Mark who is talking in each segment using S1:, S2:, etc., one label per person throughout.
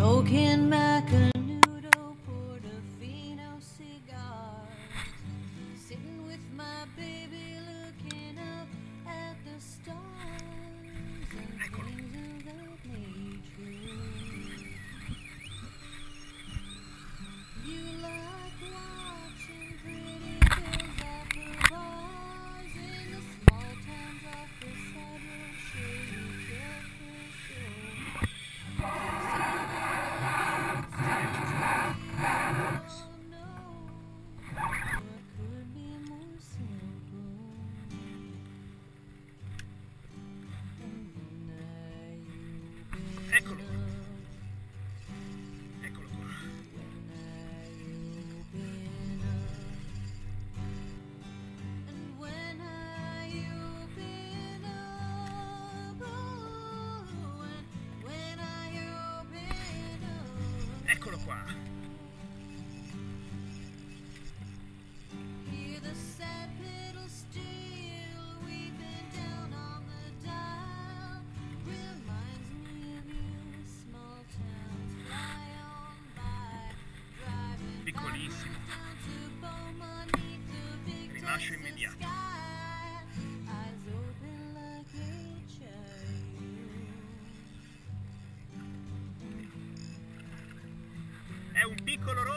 S1: spoken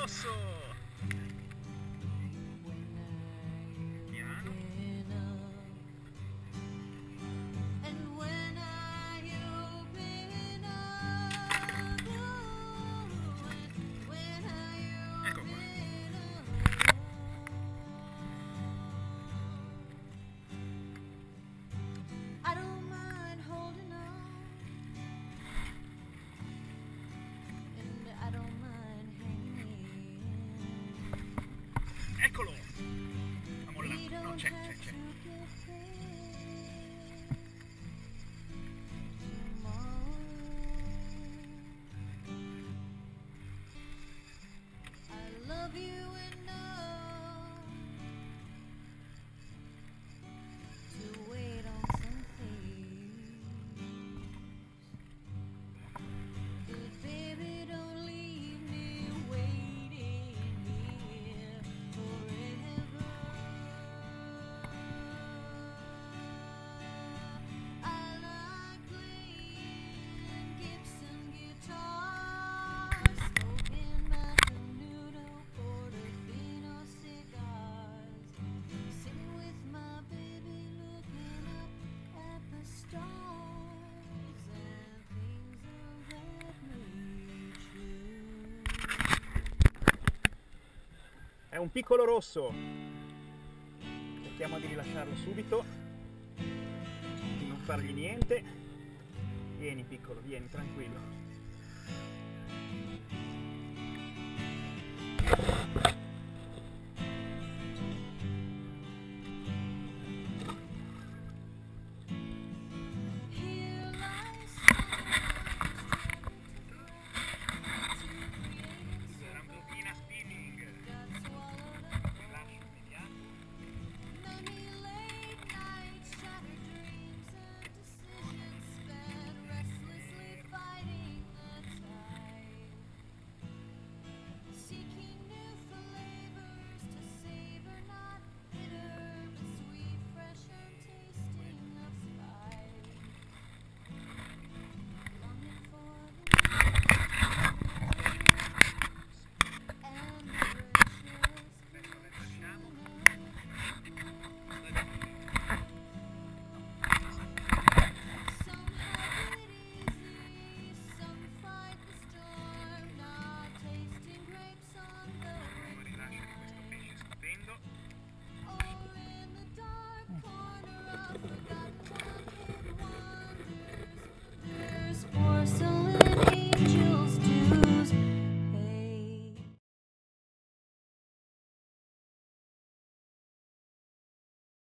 S1: Awesome! C'è, c'è, c'è.
S2: I love you
S1: un piccolo rosso. Cerchiamo di rilasciarlo subito. Di non fargli niente. Vieni piccolo, vieni, tranquillo.